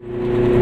you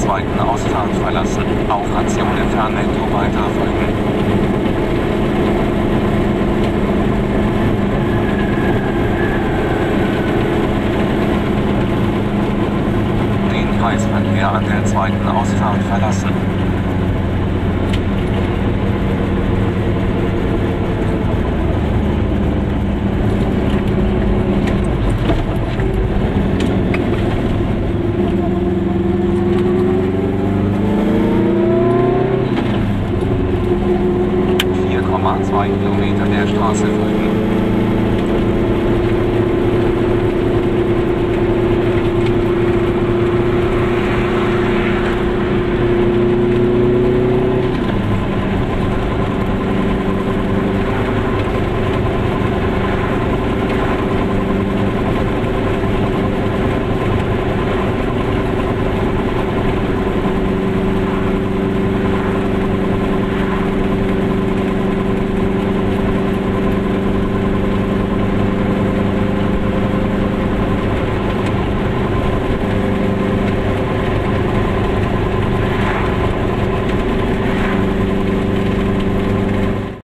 zweiten Ausfahrt verlassen. Auf Ration entfernen weiter folgen. Den Kreisverkehr an der zweiten Ausfahrt verlassen. possibly.